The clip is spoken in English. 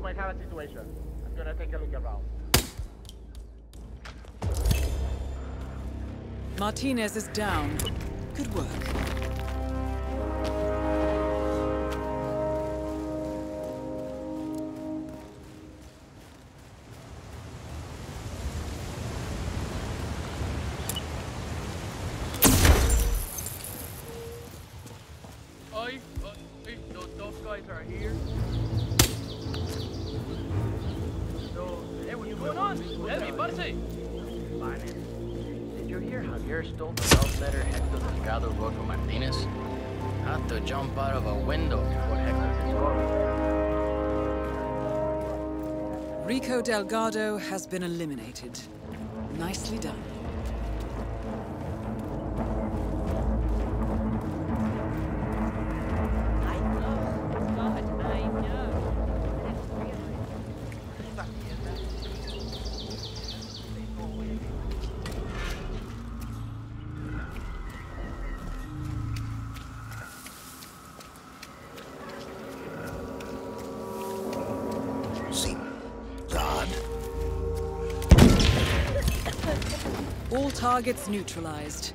might have a situation. I'm gonna take a look around. Martinez is down. Good work. I, I, those, those guys are here. Going on? Tell me, party. Finance. Did you hear Javier stole the love letter Hector Delgado wrote for Martinez? Had to jump out of a window before Hector discovered Rico Delgado has been eliminated. Nicely done. I know. God, I know. All targets neutralized.